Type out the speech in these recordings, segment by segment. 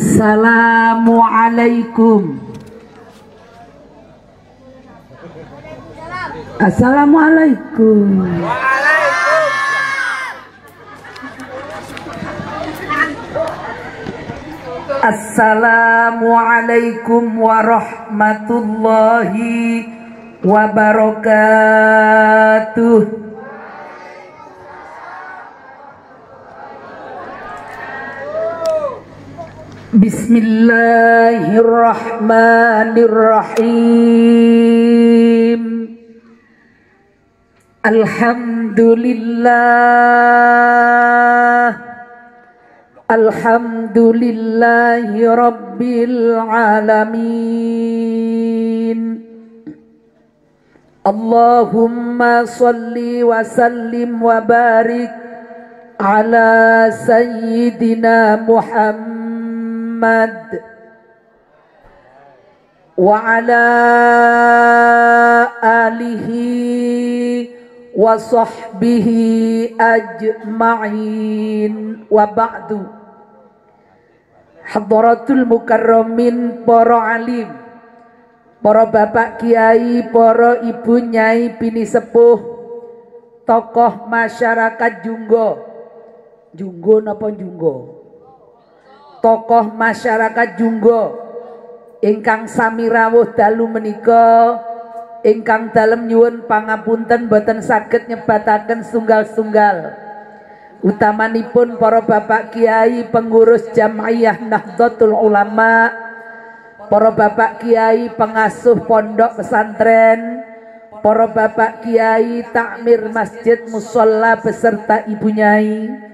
Assalamualaikum. Assalamualaikum. Assalamualaikum warahmatullahi wabarakatuh. Bismillahirrahmanirrahim. Alhamdulillah. Alhamdulillahi rabbil alamin. Allahumma salli wa sallim wa barik ala sayyidina Muhammad wa ala alihi wa sahbihi ajma'in. Wa ba'du. Hadratul mukarramin para alim para bapak kiai para ibu nyai bini sepuh tokoh masyarakat Junggo. Junggo napa Junggo tokoh masyarakat Junggo. Ingkang sami rawuh dalu menika ingkang dalem nyuwun pangapunten boten saged nyebataken sunggal-sunggal. Utamanipun para bapak kiai pengurus Jam'iyah Nahdlatul Ulama para bapak kiai pengasuh pondok pesantren para bapak kiai takmir masjid musola beserta ibu nyai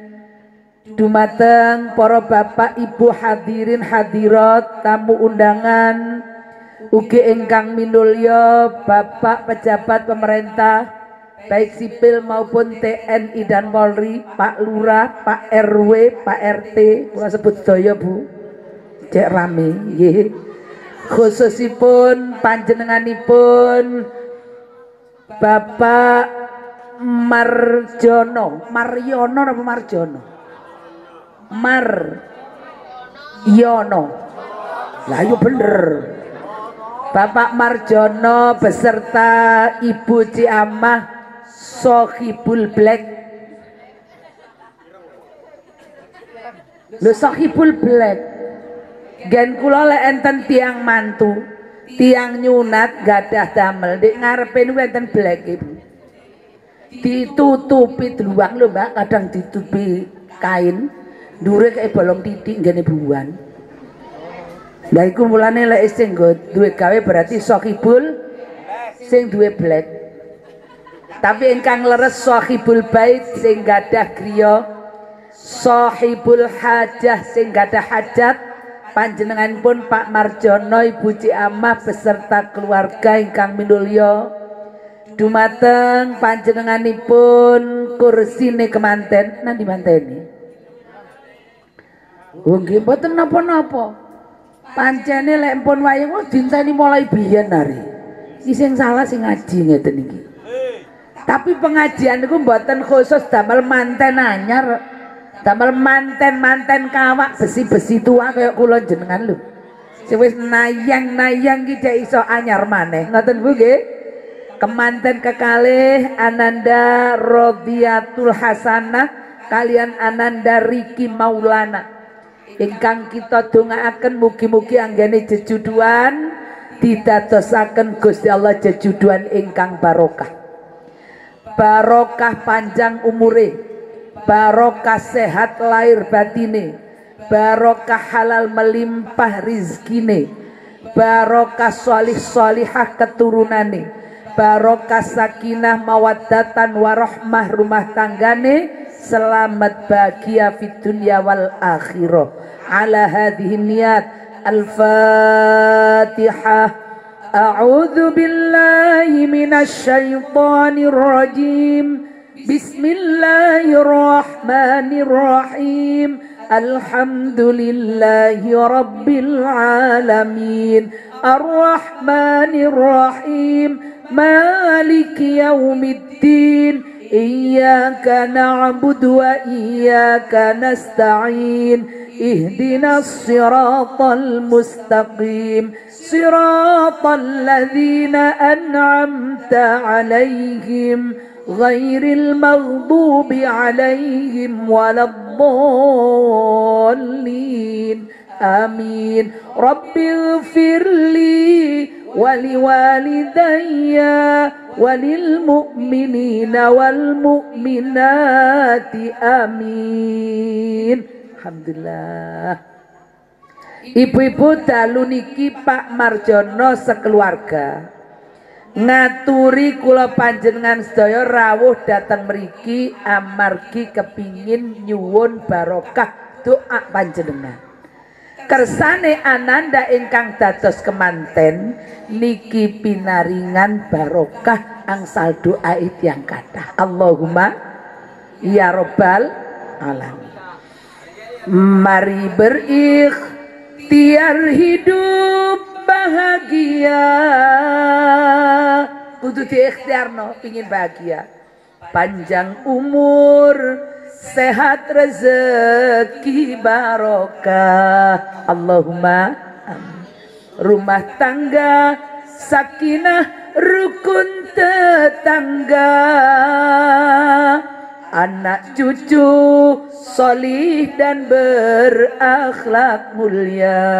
dumateng para bapak ibu hadirin hadirat tamu undangan ugi ingkang minulya bapak pejabat pemerintah baik sipil maupun TNI dan Polri, Pak Lurah, Pak RW, Pak RT, kula sebut daya Bu. Cek rame nggih. Khususipun panjenenganipun Bapak Marjono, Mariono apa Marjono? Mar. Yono. Lah bener. Bapak Marjono beserta Ibu Ciamah Sohibul Black. Lho Sohibul Black. Gen kula lek enten tiang mantu tiang nyunat gadah damel. Di ngarepe niku enten black ibu. Ditutupi dluwang lho Mbak. Kadang ditutupi kain dure kayak bolong titik ngene buwan Lah iku mulane lek sing duwe gawe berarti Sohibul sing duwe black. Tapi ingkang leres sahibul bait sing gadah griya sahibul hajah sing gadah hajat panjenengan pun Pak Marjono Ibu Ciamah beserta keluarga ingkang minulya. Dumateng panjenenganipun kursine kemanten nang dimanteni Oh nggih mboten napa-napa. Pancene lek pun wayang oh dinteni mulai biyen hari iki sing salah sing ngaji ngeten iki. Tapi pengajian itu mboten khusus damel manten anyar. Damel manten-manten kawak besi-besi tua kayak kula jenengan lho. Sing wis nayang-nayang ki cek iso anyar maneh. Ngoten Bu nggih? Kemanten kekalih Ananda Rodiatul Hasanah kalian Ananda Riki Maulana ingkang kita dongaaken mugi-mugi anggene jejuduan didadosaken Gusti Allah jejuduan ingkang barokah. Barokah panjang umure barokah sehat lahir batine barokah halal melimpah rizkine barokah solih solihah keturunane barokah sakinah mawaddatan warahmah rumah tanggane selamat bahagia dunya wal akhirah. Ala hadhihi niyat al-fatihah. أعوذ بالله من الشيطان الرجيم بسم الله الرحمن الرحيم الحمد لله رب العالمين الرحمن الرحيم مالك يوم الدين إياك نعبد وإياك نستعين. اهدنا الصراط المستقيم. صراط الذين أنعمت عليهم غير المغضوب عليهم ولا الضالين. آمين. رب اغفر لي ولوالدي وللمؤمنين والمؤمنات آمين الحمد لله Ibu-ibu dalu niki Pak Marjono sekeluarga ngaturi kula panjenengan sedaya rawuh datang mriki amargi kepingin nyuwun barokah doa panjenengan kersane ananda ingkang dados kemanten niki pinaringan barokah angsal doa yang kata Allahumma ya robbal alamin. Mari berikhtiar Tiar hidup bahagia. Kudu no pingin bahagia. Panjang umur sehat rezeki barokah. Allahumma rumah tangga sakinah rukun tetangga. Anak cucu solih dan berakhlak mulia.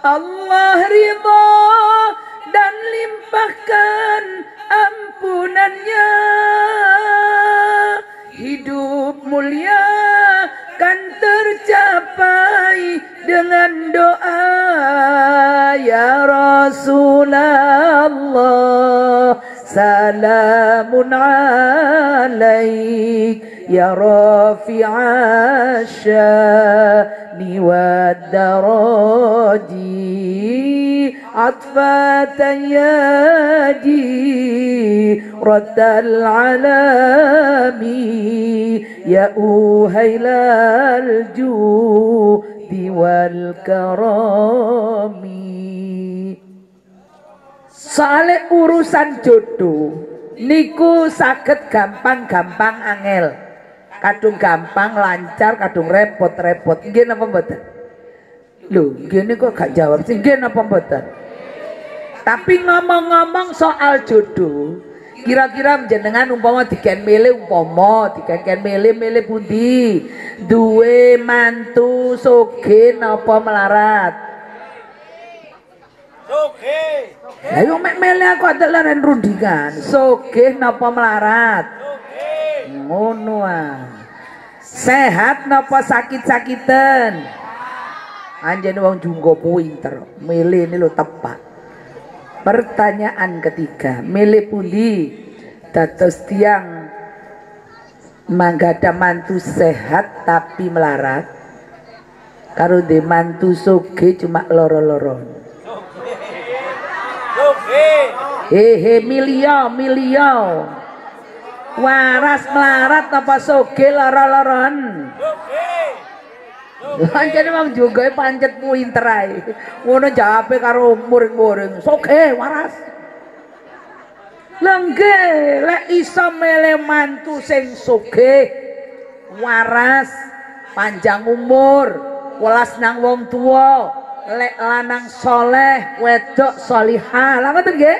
Allah ridha dan limpahkan ampunannya hidup mulia kan tercapai dengan doa. Ya Rasulullah سلام عليك يا رافع الشأن والدرادي عطفة يدي رد العلام يا أوهيل الجود والكرامي. Soale urusan jodoh niku saged gampang-gampang angel. Kadung gampang, lancar, kadung repot-repot. Nggih napa mboten? Lho, gini kok gak jawab sih. Nggih napa mboten? Tapi ngomong-ngomong soal jodoh, kira-kira jenengan umpama diken milih umpama diken milih milih pundi duwe mantu soge napa melarat Soge. Lah yo mek mele aku adalah ren rundingan. Soge napa melarat? Ngono ah. Sehat napa sakit-sakiten? Anjen wong junggo pinter. Milih ini lo tepat. Pertanyaan ketiga, milih pundi dados tiang manggada mantu sehat tapi melarat karo de mantu soge cuma loro-loron Hehe milio milio. Waras melarat apa soge lara-laran. Pancen wong juga pancet pinter ae. Ngono jawabe karo muring-muring. Soge waras. Lengge lek iso mele mantu sing waras panjang umur welas nang wong tua lek lanang soleh wedok solihah. Lah ngoten nggih?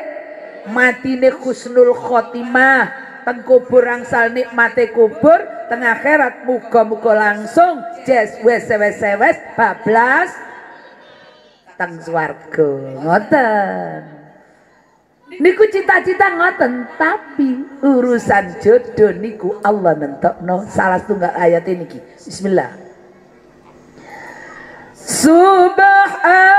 Matine husnul khotimah teng kubur angsal nikmate kubur teng akhirat muga-muga langsung jes wes wes wes bablas teng swarga. Ngoten. Niku cita-cita ngoten tapi urusan jodoh niku Allah nentokno salah tunggal ayat ini bismillah سبحان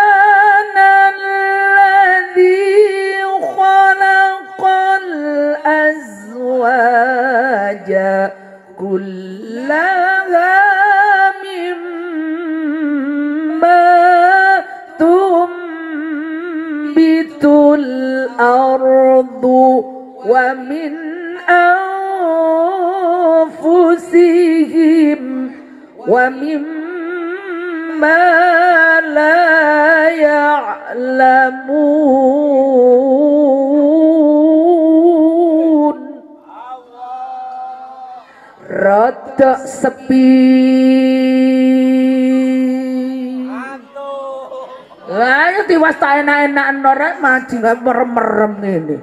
Maji nggak merem-merem ini.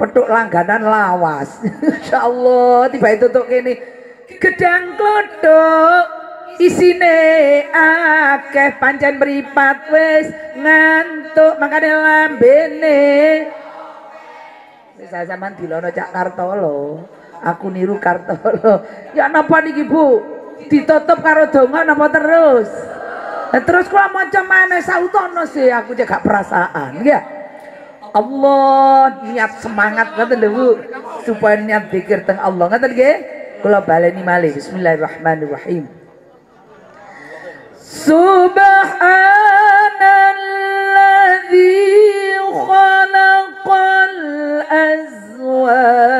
Petuk langganan lawas. Insyaallah tiba itu tuh kini gedang klodok isine akeh pancen mripat wis ngantuk makane lambene Wis sampean dilono Cak Kartolo. Aku niru Kartolo. Ya napa niki Bu? Ditutup karo donga napa terus? Terus kula maca maneh sautono sih aku gak perasaan ya. Allah niat semangat ngoten lho supaya niat zikir teng Allah ngoten nggih. Kula baleni malih bismillahirrahmanirrahim. Subhanalladzi khalaqal azwaja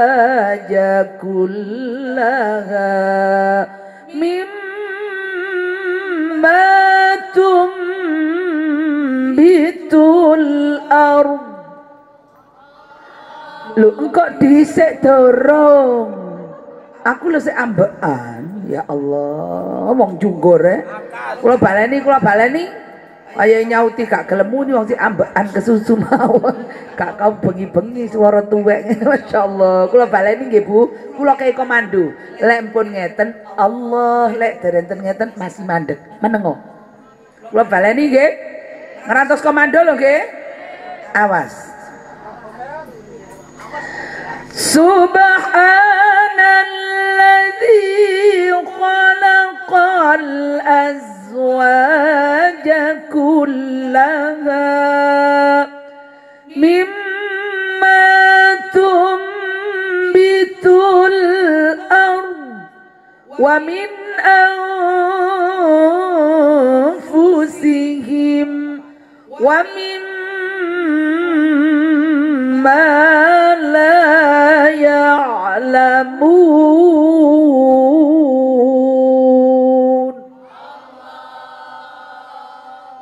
kullaha Lho engkau dhisik dorong. Aku lho sik. Ya Allah, wong junggur e. Kula baleni, kula baleni. Kaya nyauti gak gelem muni wong sik ambekan kesusu mawon. Gak kau bengi-bengi suara tuwek. Masyaallah. Kula baleni nggih Bu. Kula kei komando. Lek pun ngeten, Allah lek derenten ngeten masih mandek. Menengo. Kula baleni nggih. Ngerantos komando lho nggih. Awas. Subhanalladzi khalaqal azwaja kullaha mimma tumbitul ard wa min anfusihim wa mimma la ya'lamun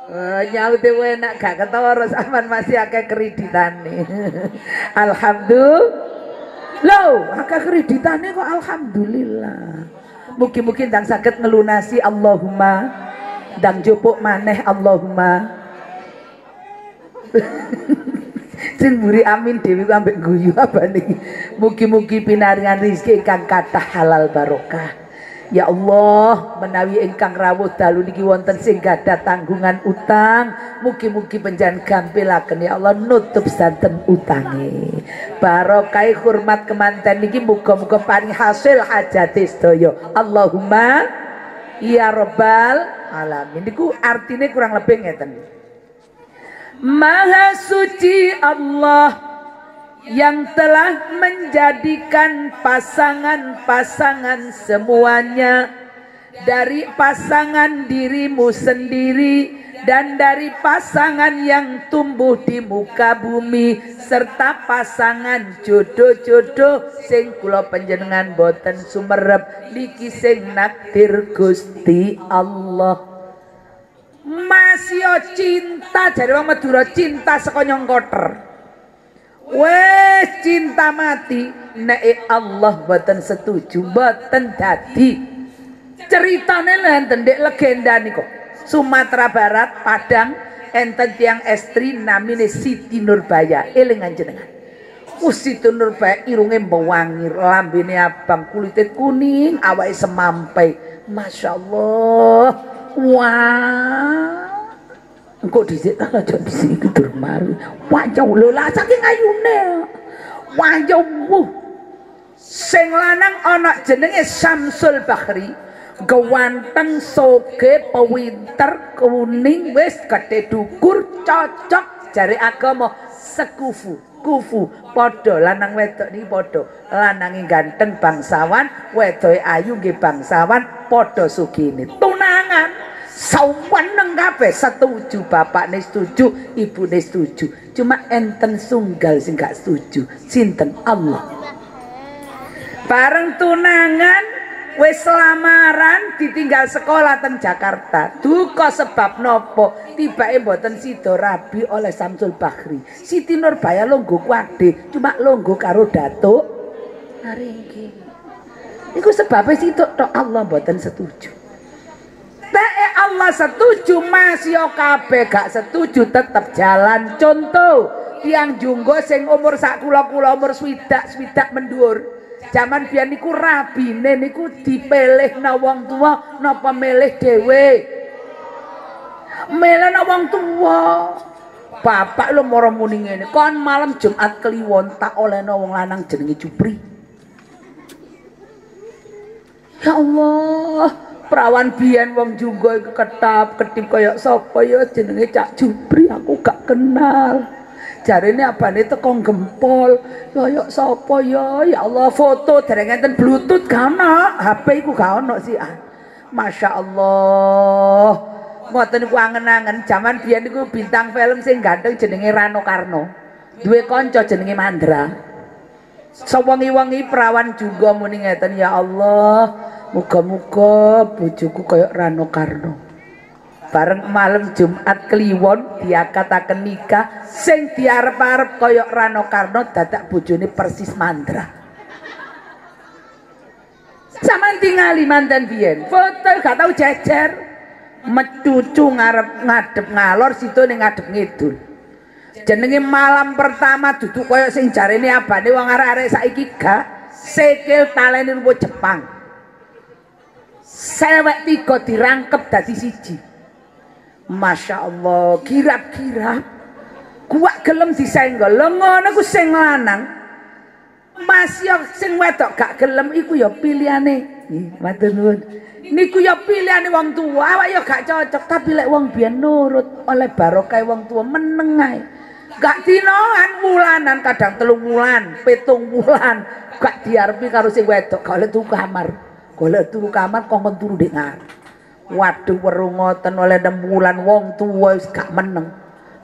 Oh, nyaut itu enak gak ketara sampean masih akeh kreditane. Alhamdulillah. Loh, akeh kreditane kok alhamdulillah. Mungkin-mungkin dan sakit ngelunasi Allahumma dan jupuk maneh Allahumma. Sing mburi amin dewi ambek guyu apa nih? Mugi-mugi pinaringan rizki ingkang kathah halal barokah. Ya Allah, menawi ingkang rawuh dalu niki wonten sing gadah tanggungan utang, mugi-mugi panjenengan gampilaken ya Allah nutup santen utange. Barokah hormat kemanten niki muga-muga paring hasil hajate sedaya. Allahumma ya rabbal alamin. Niku artine kurang lebih ngeten. Maha suci Allah yang telah menjadikan pasangan-pasangan semuanya dari pasangan dirimu sendiri dan dari pasangan yang tumbuh di muka bumi serta pasangan jodoh-jodoh sing kula panjenengan boten sumerep. Niki sing nakdir Gusti Allah masih cinta jadi wong Madura cinta sekonyong kotor Wes cinta mati. Nek Allah boten setuju boten dadi. Ceritane enten dek legenda niku. Sumatera Barat Padang enten tiang estri namine Siti Nurbaya. Elingan jenengan Siti Nurbaya irunge mewangi lambene abang kulitnya kuning awake semampai Masya Allah. Wah engkau dhisik ta aja dhisik iki dur mari. Wajah lho lah saking ayune. Wajah wuh. Sing lanang ana jenenge Samsul Bahri gawanteng soge pewinter kuning wis gede dukur cocok jari agama. Sekufu kufu. Padha lanang wedok niki padha lanange ganteng bangsawan wedoke ayu nggih bangsawan padha sugine tunangan saweneng kabeh setuju bapakne setuju ibune setuju. Cuma enten sunggal sing gak setuju sinten Allah? Bareng tunangan wis lamaran ditinggal sekolah teng Jakarta. Duka sebab nopo? Tibake mboten sida rabi oleh Samsul Bahri Siti Nurbaya longgo kuade cuma longgo karo datuk. Naringgi iku sebabnya situ tok Allah mboten setuju setuju masih kabeh gak setuju tetep jalan contoh tiang junggo sing umur sak kula-kula umur swidak swidak mendur Zaman biyen niku rabine niku dipilihna wong tua napa milih dhewe. Milihna wong tua. Bapak lu moro muni ngene, kon malam Jumat Kliwon tak olehno wong lanang jenenge Jupri. Ya Allah, perawan biyen wong junggo iku ketap ketip kaya sapa ya jenenge Cak Jupri aku gak kenal. jarene abane teko gempol kaya sapa ya? Ya Allah foto dereng enten bluetooth gak HP iku gak ono sih. Ah. Masya Allah ngoten niku angen-angen. Jaman biyen niku bintang film sing ganteng jenenge Rano Karno. Duwe kanca jenenge Mandra. Sewengi-wengi perawan juga muni ngeten ya Allah muga-muga bojoku kaya Rano Karno. Bareng malam Jumat Kliwon diakataken nikah sing diarep-arep kaya Rano Karno dadak bojone persis mandra. Saman tingali mantan biyen? Foto gak tau jejer. Mecucu ngarep ngadep ngalor situ ning ngadep ngidul. Jenenge malam pertama duduk kaya sing jarene abane wong arek-arek saiki gak sikil talene Jepang sewek tiga dirangkep dadi siji Masya Allah, kirap-kirap. Kuak gelem disenggol. Lho ngono ku sing lanang. Mas yo sing wedok gak gelem iku ya pilihane. Matur nuwun. Niku ya pilihane wong tua, awak ya gak cocok, tapi lek wong biyen nurut oleh barokah wong tua meneng ae. Gak dinoan wulanan kadang telung wulan, pitung wulan, gak diarepi karo sing wedok, golek turu kamar. Golek turu kamar kongkon turu ndek ngarep. Waduh weru ngoten oleh enam wong tua wis gak meneng.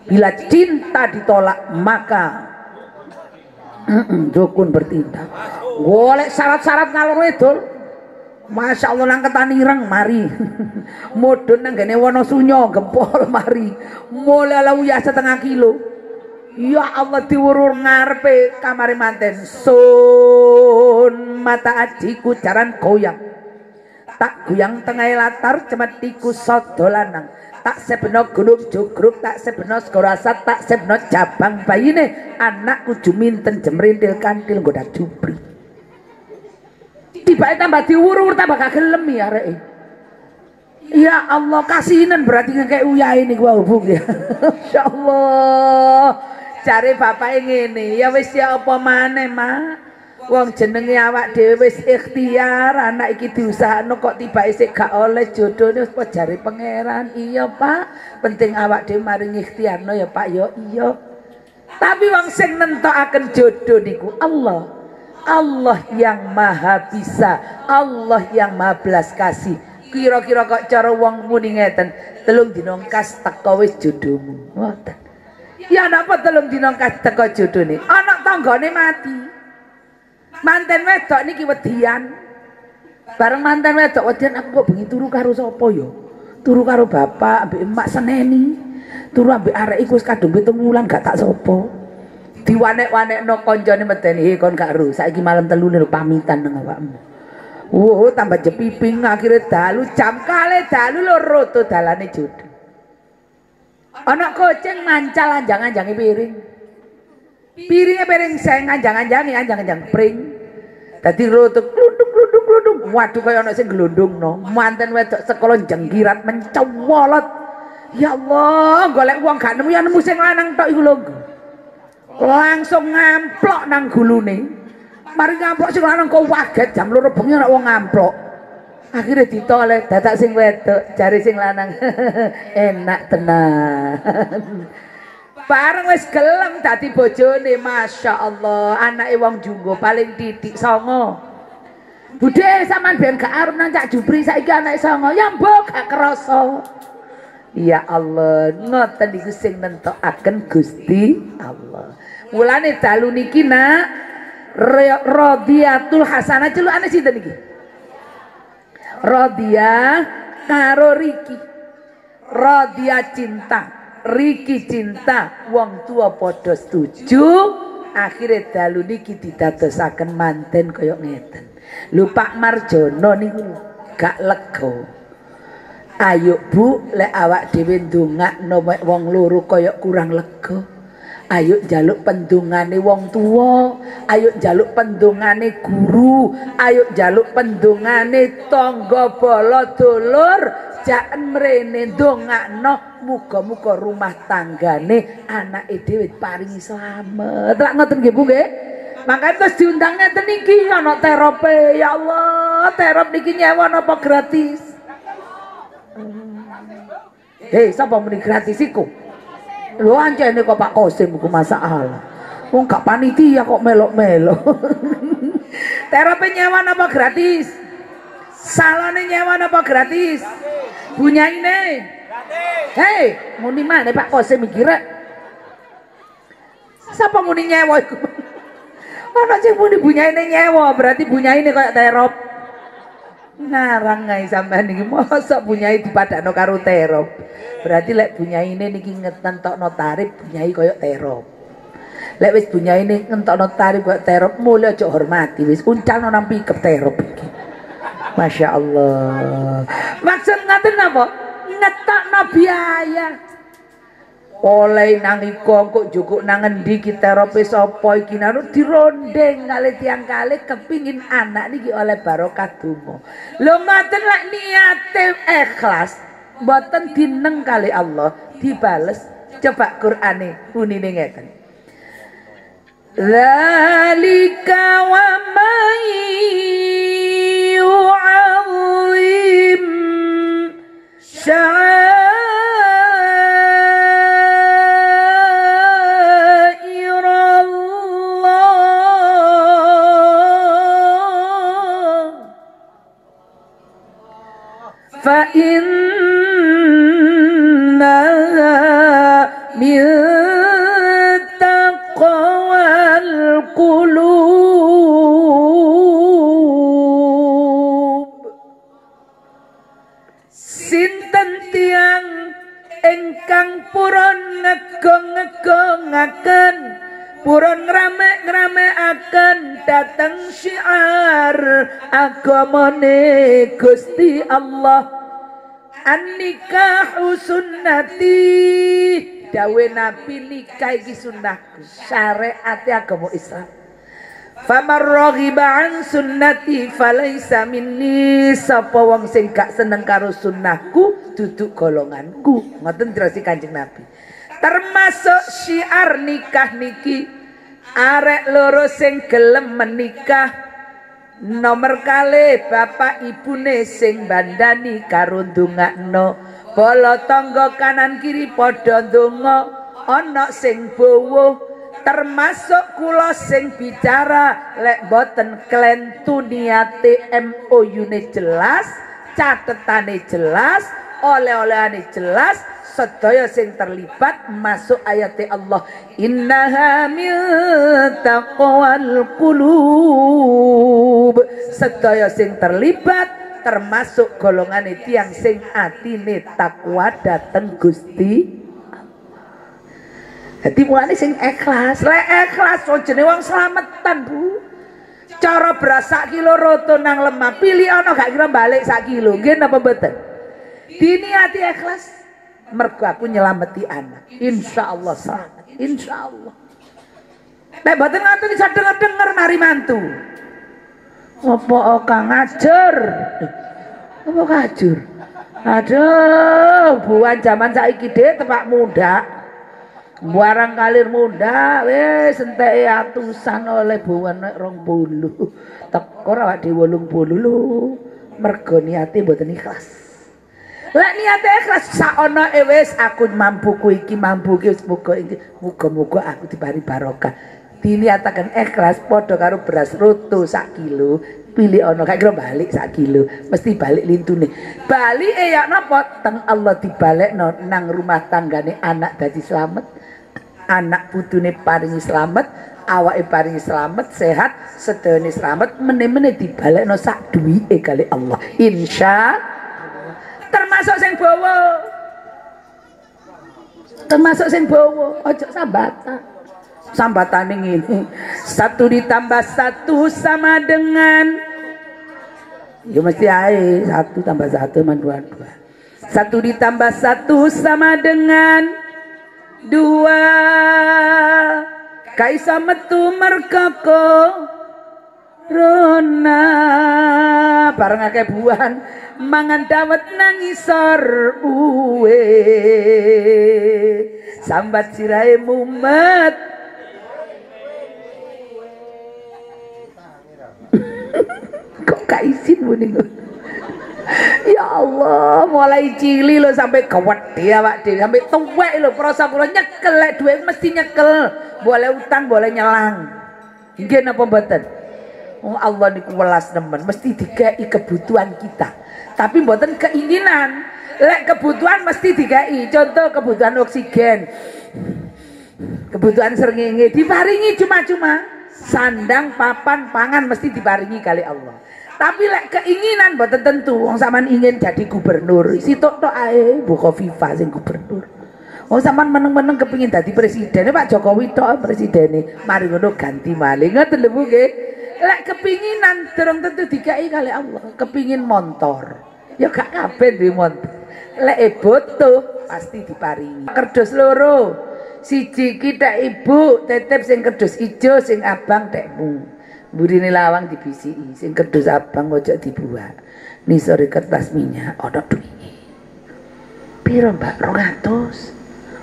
Bila cinta ditolak maka dukun bertindak. Golek syarat-syarat ngalor wedul. Masya Allah nang ketanireng mari. Mudun nang gene Wonosunyo gempol mari. Mulai ya setengah kilo. Ya Allah diurur ngarepe kamare manten. Sun mata ajiku jaran goyang tak guyang tengah latar cemetiku sodo lanang tak sebeno gunung jugruk tak sebeno skorasa tak sebeno jabang bayine anakku juminten jemrintil kantil goda jubri tiba tambah diurur tambah gak gelem ya rei Ya Allah kasihinan berarti kayak uya ini gua hubung ya. Insya Allah. Cari bapak ini ya wis ya apa mana mak. Wong jenenge awak dhewe wis ikhtiar, anak iki diusahakno kok tiba isik gak oleh jodone apa jare pangeran. Iya, Pak. Penting awak dhewe maring ikhtiarno ya, Pak. Ya iya. Tapi wong sing nentokaken jodoh niku Allah. Allah yang maha bisa, Allah yang maha belas kasih. Kira-kira kok cara wong muni ngeten, telung dina kas teko wis jodohmu. Ngoten. Ya napa telung dina teko jodone? Anak tanggane mati. manten wedok niki wedian bareng manten wedok wedian aku kok bengi turu karo sapa ya turu karo bapak ambek emak seneni turu ambek arek iku wis kadung 7 wulan gak tak sapa diwanek-wanekno kancane medeni he kon gak ru saiki malam telu lho pamitan nang awakmu Wo tambah jepiping akhirnya dalu jam kali dalu lo roto dalane jodoh. Anak kucing mancal anjang-anjangi piring. Piringnya piring saya anjang-anjangi anjang-anjang pring. Dadi roto glundung glundung glundung. Waduh kaya ana sing glundungno. Manten wedok sekolah jenggirat mencowolot. Ya Allah, golek wong gak nemu ya nemu sing lanang tok iku. Langsung ngamplok nang gulune. Mari ngamplok sing lanang kok waget jam loro bengi ana wong ngamplok. Akhirnya ditoleh dadak sing wedok, jari sing lanang. Enak tenan. Bareng wis gelem dadi bojone, Masya Allah. Anake wong junggo paling titik songo. Budhe sampean ben gak arep nang Cak Jupri saiki anake songo. Ya mbok gak krasa. Ya Allah, ngoten niku sing nentokaken Gusti Allah. Mulane dalu niki nak Rodiatul Hasanah celukane sinten niki? Rodia karo Riki. Rodia cinta. Riki cinta. Wong tua padha setuju. Akhirnya dalu niki didadosaken manten kaya ngeten. Lho Pak Marjono niku gak lega. Ayo Bu lek awak dhewe ndongakno wong loro kaya kurang lega ayo jaluk pendungane wong tua ayo jaluk pendungane guru ayo jaluk pendungane tangga bala dulur jaken mrene ndongakno muga-muga rumah tanggane anake dhewe paringi slamet. Lak ngoten nggih Bu nggih. Makanya terus diundang ngeten iki ana ya Allah, terop niki nyewa napa gratis? Hei, sapa muni gratis iku? Lho ancene kok Pak Kosim ku masalah. Wong gak panitia kok melok-melok. terope nyewa napa gratis? Salone nyewa napa gratis? Bunyaine. Hei, muni mana Pak Kosim mikire? Siapa muni nyewa iku? Ana sing muni bunyaine nyewa, berarti bunyaine kayak terop. Ngarang ngai sampean iki mosok bunyai dipadakno karo terop. Berarti lek bunyaine niki ngentokno tarif bunyai kaya terop. Lek wis bunyaine ngentokno tarif kaya terop, mulih aja hormati wis uncalno nang pikep terop. Masya Allah. Maksud ngaten apa? Ngetokno biaya oleh nangi kok juga nangan di kita rope sapa iki? Nanu dirondeng kali tiang kali kepingin anak niki oleh barokah donga. Lo maten lak niatim ikhlas buatan dineng kali Allah dibales. Coba Qurane unine ngeten. Zalika wa may yu'azim sya'a فإنها من تقوى القلوب Sinten tiang engkang purun ngegong-ngegongaken purun ngrame-ngrameaken dateng syiar agamane Gusti Allah. An-nikahu sunnati. Dawe nabi nikah iki sunnahku. Syariat agama Islam. Famar raghiba an sunnati falaisa minni. Sapa wong sing gak seneng karo sunnahku duduk golonganku. Ngoten terus Kanjeng Nabi. Termasuk syiar nikah niki. Arek loro sing gelem menikah nomor kali bapak ibune sing bandani karo ndongakno. Bala tangga kanan kiri padha ndonga ana sing bowo termasuk kula sing bicara lek boten klentu niate MOU ne jelas catetane jelas oleh-olehane jelas sedaya sing terlibat masuk ayat Allah. Innaha min taqwal qulub. Sedaya sing terlibat termasuk golongan tiang sing atine takwa dateng Gusti jadi mulane sing ikhlas, lek ikhlas so jenenge wong slametan, Bu. Cara berasa kilo roto nang lemah, pilih ana gak kira balik sak kilo, nggih napa mboten? Diniati ikhlas, mergo aku nyelameti anak. Insya Allah selamat, insya Allah. Nek mboten ngoten iso denger-denger mari mantu. Apa kang ngajar? Apa kajur? Aduh, buan zaman saiki dhewe tepak muda. Barang kalir muda wis entek atusan oleh buwan nek 20. Teko awak dhewe 80 lho. Mergo niate mboten ikhlas. Lek niate ikhlas saono e wis aku mampu ku iki mampu ki muga iki. Muga-muga aku dipari barokah. Diniatakan ikhlas padha karo beras roto sak kilo pilih ono. Kayak kira balik sak kilo mesti balik lintune. Balik eh ya napa? Teng Allah dibalik no, nang rumah tanggane anak dadi selamat anak putune paringi selamat awake paringi selamat sehat sedene selamat meneh-meneh dibalekno sak duwike kali Allah. Insya termasuk sing bawa termasuk sing bawa ojo sambatan. Sambatan ini. Satu ditambah satu sama dengan. Ya mesti air satu tambah satu sama dua dua. Satu ditambah satu sama dengan dua. Kaisa metu merkoko Rona. Bareng akeh buahan mangan dawet nangisor uwe sambat sirai mumet kok kaisin muni Ya Allah, mulai cili lo sampai dia Pak Dewi, sampai tuwek lo prosa kula nyekel lek dhuwit mesti nyekel. Boleh utang, boleh nyelang. Nggih napa mboten? Oh Allah niku welas nemen, mesti dikai kebutuhan kita. Tapi mboten keinginan. Lek kebutuhan mesti dikai. Contoh kebutuhan oksigen. Kebutuhan srengenge diparingi cuma-cuma. Sandang, papan, pangan mesti diparingi kali Allah. Tapi lek keinginan buat tentu wong sampean ingin jadi gubernur. Sitok tok ae Bu Khofifa sing gubernur. Wong sampean meneng-meneng kepingin dadi presiden Pak Jokowi tok presiden Mari ngono ganti malih. Ngoten lho. Lek kepinginan durung tentu dikai kali Allah. Kepingin motor. Ya gak kabeh duwe motor. Lek e butuh pasti diparingi. Kerdos loro. Siji kita ibu tetep sing kerdos ijo sing abang tekmu. Burine lawang dibisiki, sing kedus abang ojo dibuat. Nisore kertas minyak ana duwike. Piro, Mbak? 200.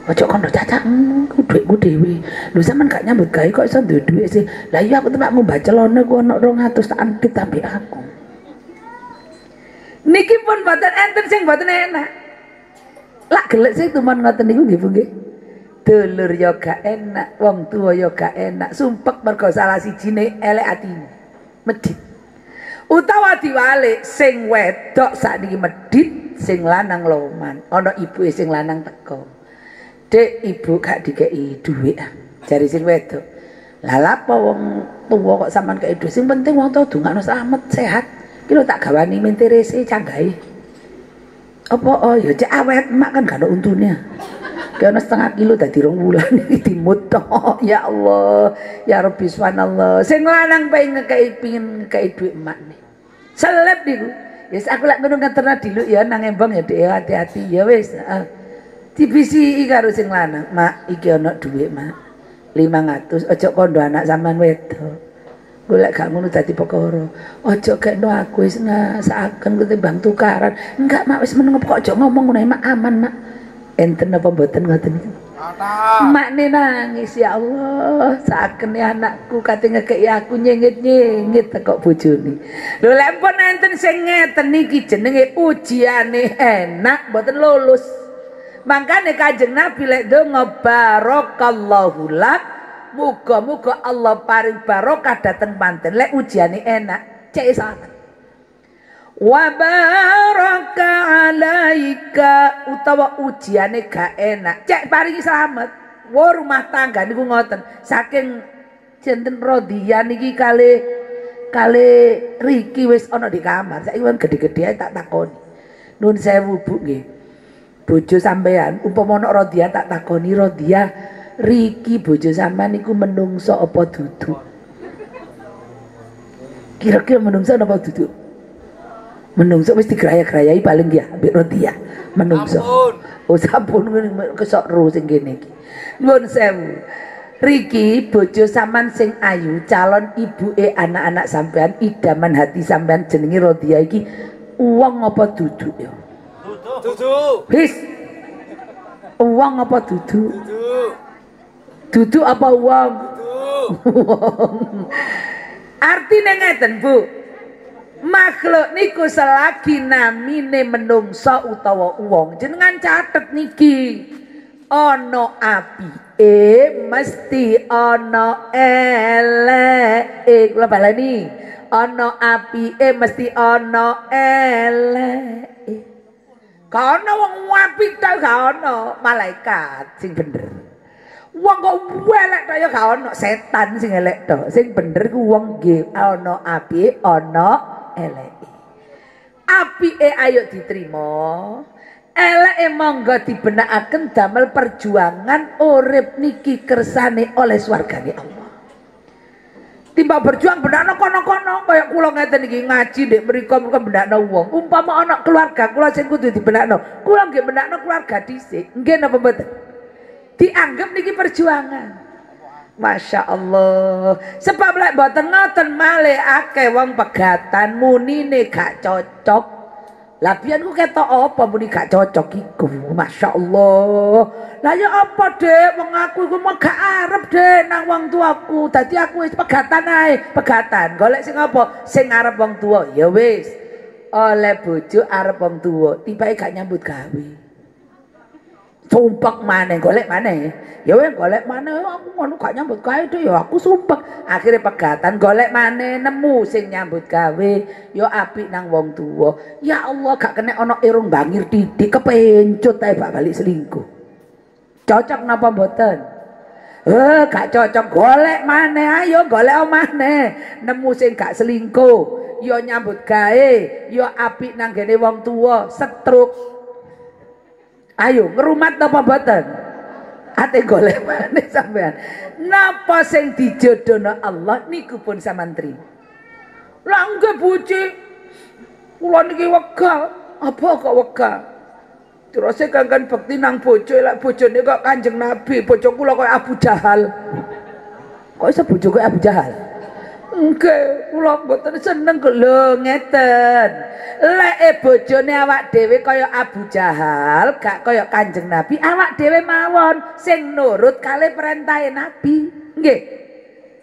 Ojo kondo cacak, hmm, ku dhuwitku dhewe. Lho sampean gak nyambut gawe kok iso duwe dhuwit sih. Lah iya aku temak mbah celana ku ana 200 tak antit ambek aku. Niki pun boten enten sing boten enak. Lak gelek sih tuman ngoten niku nggih nggih. Dulur ya gak enak, wong tua ya gak enak. Sumpek mergo salah sijine elek atine. Medit. Utawa diwalik sing wedok sakniki medit, sing lanang loman. Ana ibuke sing lanang teko. Dek ibu gak dikei dhuwit ah. Jari sing wedok. Lah lapo wong tua kok sampean kei dhuwit? Sing penting wong tua dongakno selamat sehat. Ki tak gawani menterese canggahe. Apa oh ya cek awet mak kan gak ada untungnya. Kena setengah kilo tadi rong bulan ini timut ya Allah ya Rabbi subhanallah sing lanang pengen ngekei pingin ngekei duit emak nih seleb niku yes aku lak ngono ngeterna dulu ya nang embong ya dek hati-hati ya wis uh, dibisi karo sing lanang mak iki ana duit mak. 500 ojo kondo anak sampean wedok. Golek gak ngono dadi perkara. Ojo kekno aku wis ngasakaken ketimbang tukaran. Enggak mak wis meneng kok ojo ngomong ngono mak. Aman mak. Enten apa mboten ngoten niku Makne nangis ya Allah, saken ya anakku kate ngekeki aku nyengit-nyengit kok bojone. Lho lek pun enten sing ngeten iki jenenge ujiane enak mboten lulus. Mangkane Kanjeng Nabi lek ndonga barakallahu lak muga-muga Allah paring barokah dateng panten. Lek ujiane enak cek sangat wa baraka alaika utawa ujiane gak enak cek paringi selamat. Wa rumah tangga niku ngoten. Saking jenten rodian iki kali kali Riki wis ana di kamar. Saiki wong gede-gede tak takoni. Nun sewu bu nggih bojo sampean. Umpama ana rodia tak takoni rodia Riki bojo sampean niku menungso apa duduk? Kira-kira menungso apa duduk? Menungso wis digraya-grayai paling ya ambek roti ya menungso oh sampun kesok ru sing kene iki. Nuwun sewu. Riki bojo saman sing ayu calon ibu e anak-anak sampean idaman hati sampean jenengi Rodia iki uang apa duduk ya duduk. Bis uang apa duduk? Duduk. Duduk apa uang? Duduk. Artinya ngeten bu. Makhluk niku selagi namine menungso utawa wong jenengan catet niki. Ana api e mesti ana elek kula balani ana api e mesti ana elek Kana wong apik ta gak malaikat sing bener. Wong kok elek ta ya gak setan sing elek to. Sing bener ku wong nggih ana api ana elek. Apike ayo diterima. Eleke monggo dibenakaken damel perjuangan urip niki kersane oleh swargane Allah. Timbang berjuang bendakno kono-kono kaya kula ngeten iki ngaji ndek mriku mriku bendakno wong. Umpama ana keluarga kula sing kudu dibendakno, kula nggih bendakno keluarga dhisik. Nggih napa mboten? Dianggap niki perjuangan. Masya Allah. Sebab lek mboten ngoten malih akeh wong pegatan munine gak cocok. Lah pian ku ketok apa muni gak cocok iku. Masya Allah. Lah ya apa dek wong aku iku mau gak arep dek nang wong tuaku. Dadi aku wis pegatan ae, pegatan. Golek sing apa? Sing arep wong tua. Ya wis. Oleh bojo arep wong tua, tibake gak nyambut gawe. Sumpek mana golek mana ya weh golek mana aku ngono gak nyambut gawe tuh ya aku sumpek. Akhirnya pegatan golek mana nemu sing nyambut gawe. Ya apik nang wong tua ya Allah gak kena ono irung bangir titik kepencut ae bak balik selingkuh. Cocok napa mboten? Eh, gak cocok. Golek mana ayo golek mana nemu sing gak selingkuh yo nyambut gawe. Yo apik nang gene wong tua setruk Ayo, ngerumat apa boten? Ate golek maneh sampean. Napa sing dijodohno Allah niku pun sampean trimo. Lah nggih boci. Kula niki wega. Apa kok wega? Terus kangkan bekti nang bojo lek bojone kok Kanjeng Nabi, bojo kula kok Abu Jahal. Kok iso bojo kok Abu Jahal? Nggih, kula mboten seneng lho ngeten. Lek e bojone awak dhewe kaya Abu Jahal, gak kaya Kanjeng Nabi, awak dhewe mawon sing nurut kali perintahe Nabi. Nggih.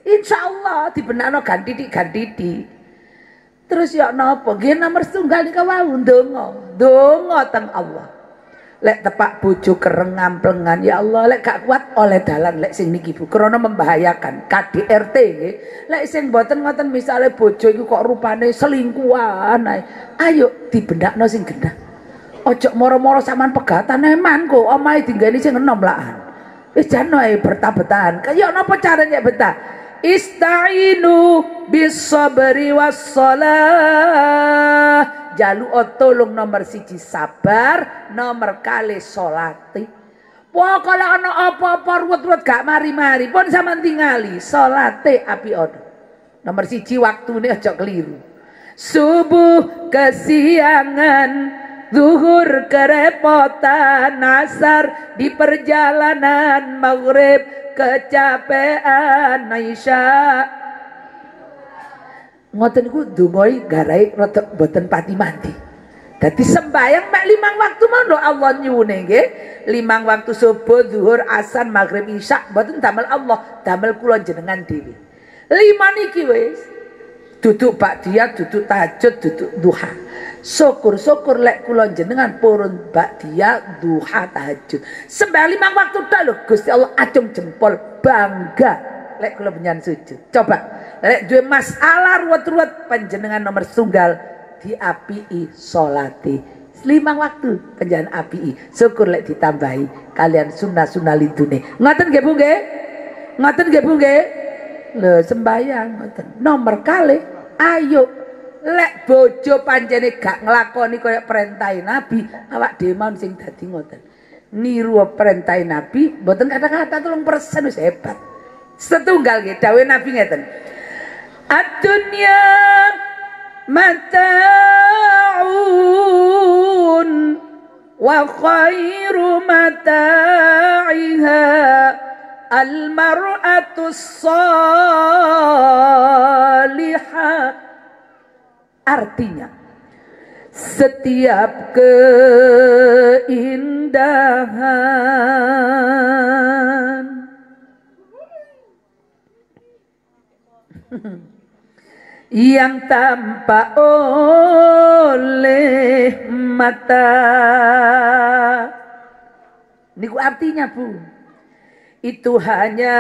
Insyaallah dibenakno ganti dik ganti dik. Terus ya napa? Nggih nomor setunggal nika wau ndonga. Ndonga teng Allah. Lek tepak bojo kereng ngamplengan ya Allah lek gak kuat oleh dalan lek sing niki Bu krana membahayakan. KDRT nggih lek sing mboten ngoten misale bojo iku kok rupane selingkuhan ae. Ayo dibendakno sing genah. Ojo moro-moro sampean pegatan eman kok omahe dinggani sing enom lahan. Wis jan ae bertabetan kaya napa carane betah? Istainu bis sabri was jalu tolong nomor siji sabar nomor kali solati. Pokoknya ana apa-apa ruwet-ruwet gak mari-mari pun sama tingali solate api ono. Nomor siji waktu ini aja keliru. Subuh kesiangan zuhur kerepotan asar di perjalanan maghrib kecapean Aisyah ngoten niku ndonga garai rada boten pati mati. Dadi sembayang mek limang waktu mono Allah nyuwune nggih. Limang waktu subuh, zuhur, asar, maghrib, isya boten damel Allah, damel kula jenengan dhewe. Lima niki wis. Duduk dia, duduk tahajud, duduk duha. Syukur-syukur lek kula jenengan purun dia, duha tahajud. Sembayang limang waktu tok lho Gusti Allah acung jempol bangga lek kula penyan sujud. Coba lek duwe masalah ruwet-ruwet panjenengan nomor tunggal diapii salate. Limang waktu panjenengan apii. Syukur lek ditambahi kalian sunnah-sunnah lidune. Ngoten nggih Bu nggih? Ngoten nggih Bu nggih? Lho sembayang ngoten. Nomor kali ayo lek bojo panjene gak nglakoni kaya perintah Nabi, awak dhewe sing dadi ngoten. Niru perintah Nabi, mboten kata-kata tolong persen wis hebat. Setunggal gitu, dawuh Nabi ngeten. Ad-dunya mata'un wa khairu mata'iha al-mar'atu salihah. Artinya setiap keindahan yang tampak oleh mata. Niku artinya bu, itu hanya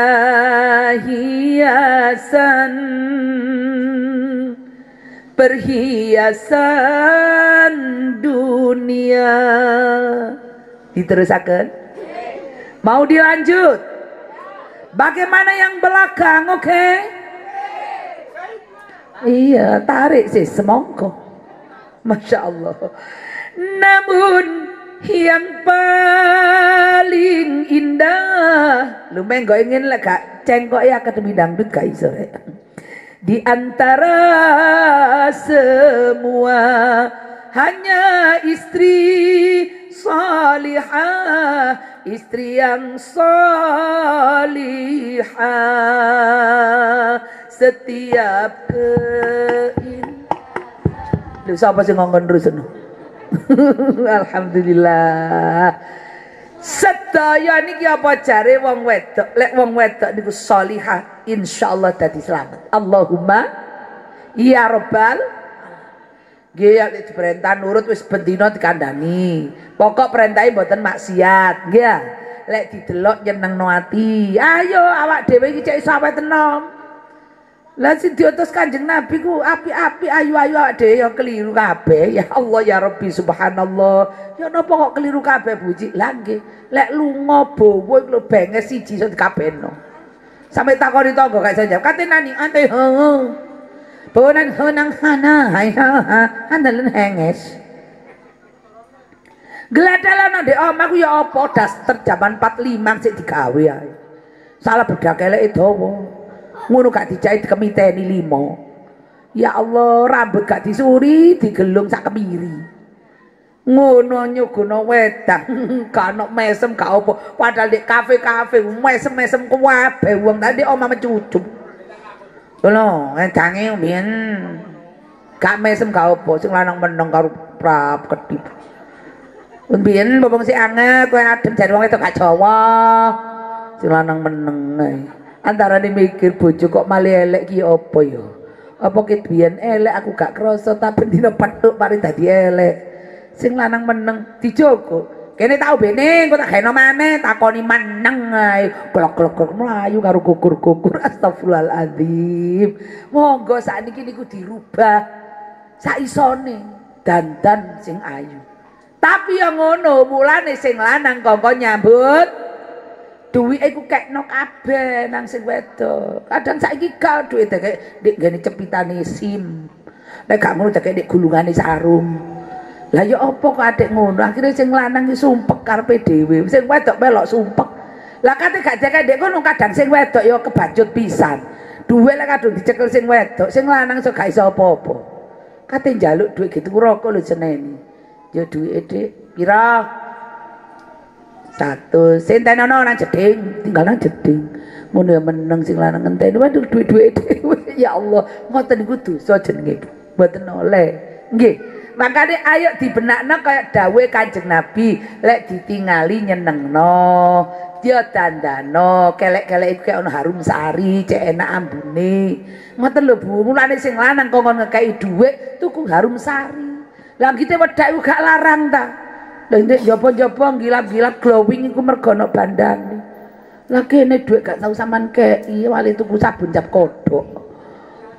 hiasan perhiasan dunia. Diterusakan? Mau dilanjut? Bagaimana yang belakang? Oke? Okay? Iya, tarik sih semongko. Masya Allah. Namun yang paling indah, lu gue ingin lah kak, cengkok ya akademi dangdut kak sore. Di antara semua hanya istri salihah, istri yang salihah setiap kein Lho sapa sing ngongkon terus Alhamdulillah. Sedaya niki apa jare wong wedok? Lek wong wedok niku salihah, insyaallah dadi selamat. Allahumma ya rabbal Nggih ya diperintah nurut wis bendina dikandani. Pokok perintahe mboten maksiat, nggih. Ya? Lek didelok nyenengno ati. Ayo awak dhewe iki cek iso awet enom. Lah sing diutus Kanjeng Nabi ku api-api ayu-ayu dhewe ya keliru kabeh. Ya Allah ya Rabbi subhanallah. Ya napa kok keliru kabeh buji? Lah nggih, lek lunga bawa iku lho benges siji iso dikabehno. Sampai takoni tangga gak iso. Kate nani ante he. Bawanan henang hana hai ha andalen henges. Gladalana ndek omahku ya apa daster jaman 45 sik digawe ae. Salah bedak elek dawa ngono gak dijahit kemiteni limo. Ya Allah rambut gak disuri digelung sak kemiri. Ngono nyugono wedang. Kanok mesem gak apa. Padahal di kafe-kafe mesem-mesem kuwabe wong tadi oma mencucup ngono wedange mbiyen. Gak mesem gak apa. Sing lanang meneng karo prap kedip. Mbiyen bobong si anget kowe adem jare wong itu gak Jawa. Sing lanang meneng antara nih mikir bojo kok malah elek ki apa ya? Apa ki biyen elek aku gak krasa tapi dina petuk mari dadi elek. Sing lanang meneng dijogo. Kene tau bene kok tak geno maneh takoni meneng ae. Klok-klok mlayu karo kukur-kukur astagfirullahaladzim. Monggo sakniki niku dirubah. Saisone dandan sing ayu. Tapi yang ngono mulane sing lanang kongkon nyambut duit iku kekno kabeh nang sing wedok. Kadang saiki gak duit kayak dik gene cepitane SIM. Nek gak ngono kayak dik gulungane sarung. Lah ya apa kok adik ngono? Akhirnya sing lanang iki sumpek karepe dhewe. Sing wedok melok sumpek. Lah kate gak jake dik kono kadang sing wedok ya kebancut pisan. Duit lek kadung dicekel sing wedok, sing lanang iso gak iso apa-apa. Kate njaluk duit gitu rokok lho seneni. Ya duit dik pira? Satu senten ana nang jeding tinggal nang jeding. Ngono ya meneng sing lanang ngenteni waduh dhewe. Ya Allah ngoten niku dosa jenenge. Mboten oleh. Nggih. Makanya ayo dibenakno kayak dawe kanjeng Nabi lek ditingali nyenengno dia dandano kelek-kelek iku kayak harum sari cek enak ambune. Ngoten lho Bu. Mulane sing lanang kongkon ngekei dhuwit tuku harum sari. Lah kita wedak iku gak larang ta Ndek jopo-jopo gilap-gilap glowing iku mergo ana bandane. Lah kene dhuwit gak tau sampean kei wali tuku sabun cap kodok.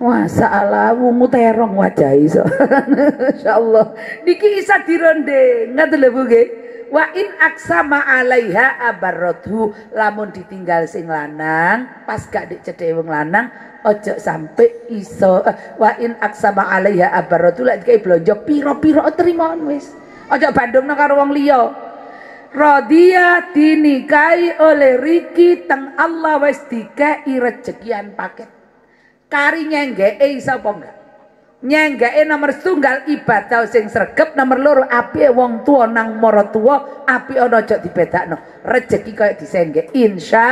Masalah wungu terong wajah iso. Insyaallah. Niki isa dironde. Ngoten lho Bu nggih. Wa in aksama alaiha abarrathu lamun ditinggal sing lanang pas gak dicedhe wong lanang ojo sampai iso uh, wa in aksama alaiha abarrathu lek like, blonjo piro-piro terima wis. Aja bandungno karo wong liya. Radia dinikahi oleh Riki teng Allah wis dikei rezekian paket. Kari nyenggeke iso apa enggak? Nyenggeke nomor tunggal ibadah sing sregep nomor loro api wong tua nang maratuwa api ana aja dibedakno. Rezeki kaya disenggek insya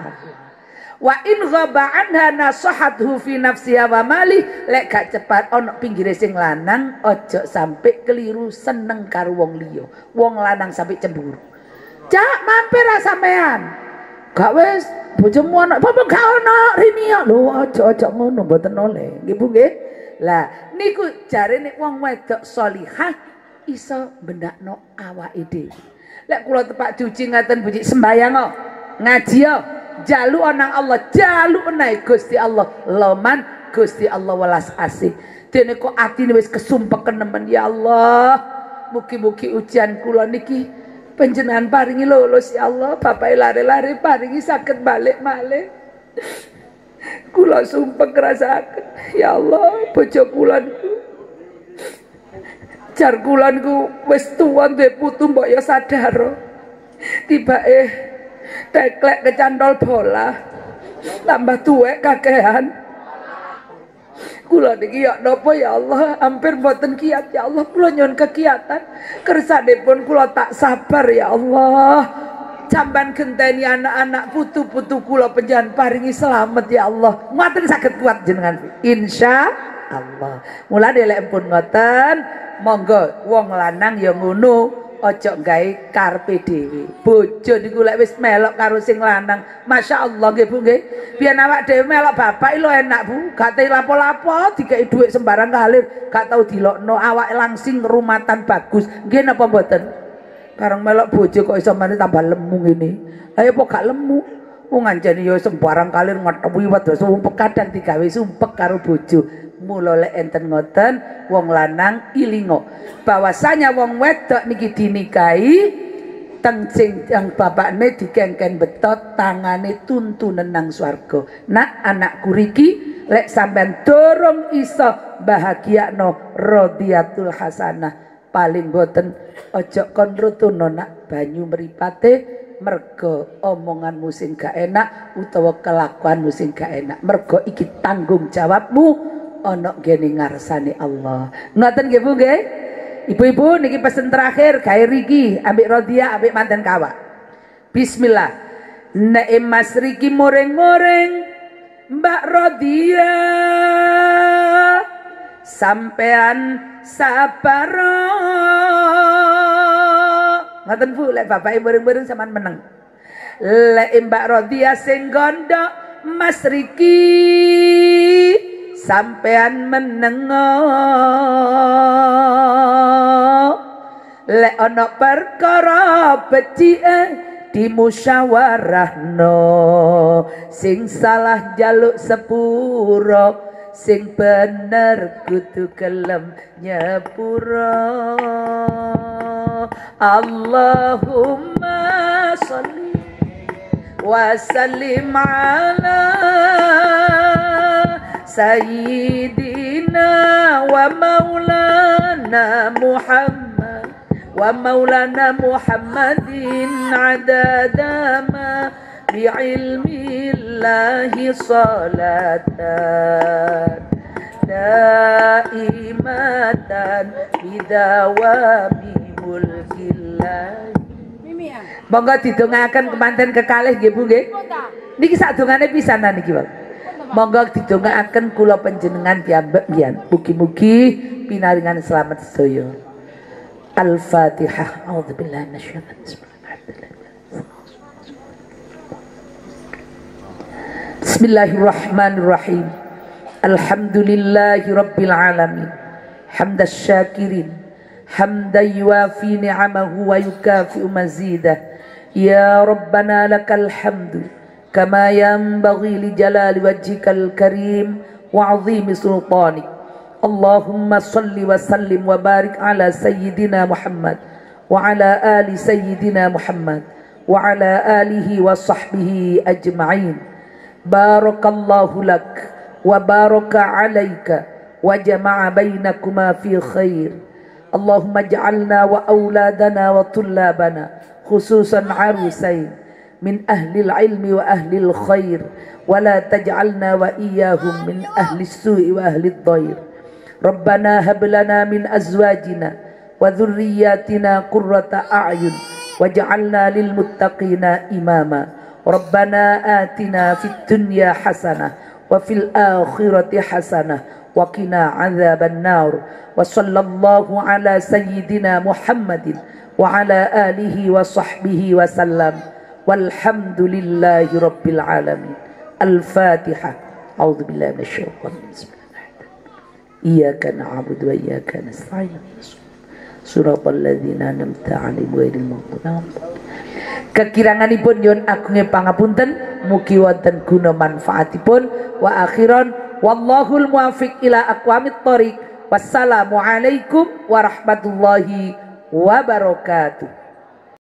Allah wa in ghaba anha nasahathu fi nafsiha wa mali. Lek gak cepat ana pinggire sing lanang aja sampe keliru seneng karo wong liya. Wong lanang sampe cemburu. Cak mampir ra sampean. Gak wis bojomu ana apa gak ana rini lho aja ngono mboten oleh. Nggih Bu nggih. Lah niku jarene wong wedok salihah iso bendakno awake dhewe. Lek kula tepak cuci ngaten buji sembayang kok. Ngaji yo. Jalu nang Allah, jalu naik Gusti Allah. Loman Gusti Allah welas asih. Dene kok atine wis kesumpeken nemen ya Allah. Mugi-mugi ujian kula niki panjenengan paringi lulus ya Allah. Bapak lari-lari paringi sakit balik malih. Kula sumpah ngerasakan ya Allah bojo kula jar kula niku wis tuwa duwe putu mbok ya sadar tiba eh teklek kecantol bola tambah tuwek kakehan kula niki ya napa ya Allah hampir mboten kiat ya Allah kula nyuwun kekiatan kersanipun kula tak sabar ya Allah Sampan genteni anak-anak putu-putu kula penjahan paringi selamat ya Allah. Ngoten sakit kuat jenengan. Insya Allah. Mulane lek pun ngoten, monggo wong lanang ya ngono ojo gawe karpe dhewe. Bojo niku lek wis melok karo sing lanang, Masya Allah nggih Bu nggih. Biyen awak dhewe melok bapak lo enak Bu, gak lapo-lapo dikai dhuwit sembarang kalir, gak tau dilokno awak langsing rumatan bagus. Nggih napa mboten? Barang melok bojo kok iso mari tambah lemu ngene. Ayo kok gak lemu? Wong anjene ya sembarang kalir ngetewi wedhus sumpek kadang digawe sumpek karo bojo. Mula lek enten ngoten wong lanang ilingo. Bahwasanya wong wedok niki dinikahi teng sing yang bapakne dikengken betot tangane tuntunan nang swarga. Nak anakku riki lek sampean dorong iso bahagiakno rodiatul hasanah paling boten ojo kon rutuno nak banyu meripate mergo omongan musim gak enak utawa kelakuan musim gak enak mergo iki tanggung jawabmu ono gene ngarsane Allah. Ngoten nggih Bu nggih? Ibu-ibu niki pesen terakhir gawe riki ambek Rodia ambek manten kawa Bismillah. Nek Mas Riki moreng-moreng Mbak Rodia. Sampean sabar ngoten Bu lek bapak bareng-bareng sampean meneng. Lek Mbak Rodia sing gondok Mas Riki sampean meneng lek ana perkara becike dimusyawarahno. Sing salah jaluk sepuro sing bener kudu kelem nyepuro. Allahumma sholli wa sallim ala sayyidina wa maulana Muhammad wa maulana Muhammadin adada ma بعلم الله صلاة دائمة بدوام ملك الله Monggo didongaken kemanten kekalih nggih Bu nggih. Niki sadongane pisanan niki, Pak. Monggo didongaaken kula panjenengan piyambak mbiyen. Mugi-mugi pinaringan selamat sedaya. Al-Fatihah. A'udzubillahi Bismillahirrahmanirrahim. Alhamdulillahi rabbil alamin. Syakirin. Hamdan yuafi ni'amahu wa yukafi'u mazidah. Ya Rabbana lakal hamdu. كما ينبغي لجلال وجهك الكريم وعظيم سلطانك. اللهم صل وسلم وبارك على سيدنا محمد وعلى آل سيدنا محمد وعلى آله وصحبه أجمعين. بارك الله لك وبارك عليك وجمع بينكما في خير. اللهم اجعلنا وأولادنا وطلابنا خصوصا عروسين. من أهل العلم وأهل الخير ولا تجعلنا وإياهم من أهل السوء وأهل الضير. ربنا هب لنا من أزواجنا وذرياتنا قرة أعين واجعلنا للمتقين إماما. ربنا آتنا في الدنيا حسنة وفي الآخرة حسنة وقنا عذاب النار. وصلى الله على سيدنا محمد وعلى آله وصحبه وسلم. walhamdulillahi rabbil alamin. Al-fatiha. A'udhu billahi minasyaitonir rajim iyyaka na'budu wa iyaka nasta'in. Suratal ladzina an'amta 'alaihim ghairil maghdubi 'alaihim. Kekiranganipun yun agunge pangapunten mugi wonten guna manfaatipun. Wa akhiran wallahul muwafiq ila aqwamit thoriq. Wassalamu alaikum warahmatullahi wabarakatuh.